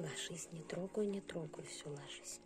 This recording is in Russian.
ложись, не трогай, не трогай, все, ложись.